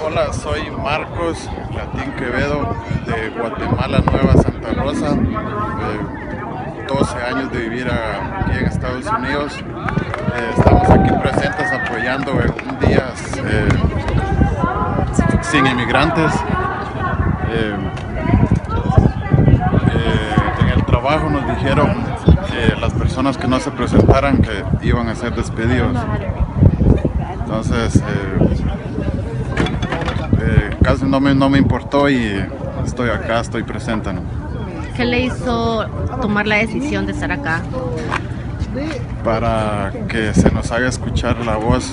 Hola, soy Marcos Latín Quevedo de Guatemala, Nueva Santa Rosa. 12 años de vivir aquí en Estados Unidos. Eh, estamos aquí presentes apoyando un día eh, sin inmigrantes. Eh, en el trabajo nos dijeron las personas que no se presentaran que iban a ser despedidos. Entonces, casi no me, no me importó y estoy acá, estoy presente. ¿Qué le hizo tomar la decisión de estar acá? Para que se nos haga escuchar la voz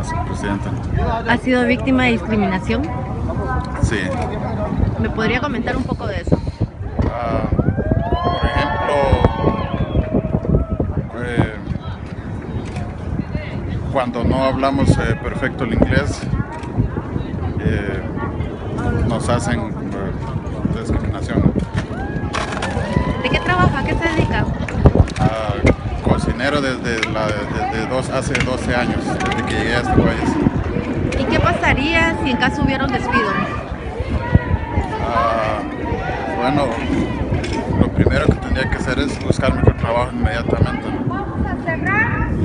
a su presidente. ¿Ha sido víctima de discriminación? Sí. ¿Me podría comentar un poco de eso? Ah, por ejemplo, eh, cuando no hablamos eh, perfecto el inglés, eh, nos hacen discriminación. ¿De qué trabaja? ¿A qué se dedica? cocinero desde, dos, hace 12 años, desde que llegué a este país. ¿Y qué pasaría si en caso hubiera un despido? Ah, bueno, lo primero que tendría que hacer es buscar mejor trabajo inmediatamente.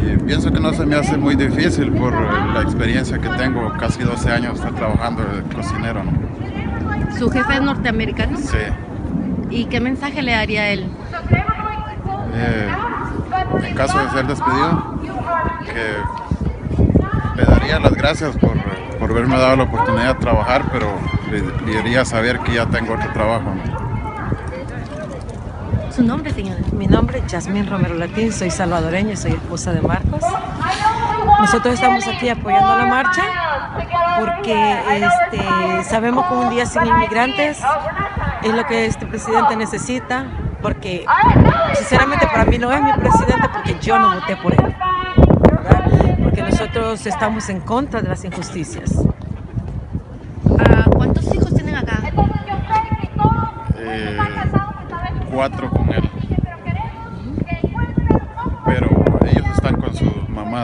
Y pienso que no se me hace muy difícil por la experiencia que tengo, casi 12 años estar trabajando de cocinero. ¿Su jefe es norteamericano? Sí. ¿Y qué mensaje le daría a él? Eh, en caso de ser despedido, que le daría las gracias por, por haberme dado la oportunidad de trabajar, pero le, debería saber que ya tengo otro trabajo. ¿Su nombre, señora? Mi nombre es Jasmine Romero Latín, soy salvadoreña, soy esposa de Marcos. Nosotros estamos aquí apoyando la marcha porque este, sabemos que un día sin inmigrantes es lo que este presidente necesita, porque sinceramente para mí no es mi presidente porque yo no voté por él, porque nosotros estamos en contra de las injusticias. Ah, ¿Cuántos hijos tienen acá? Eh, cuatro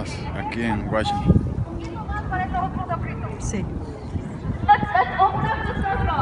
más aquí en Washington. Sí.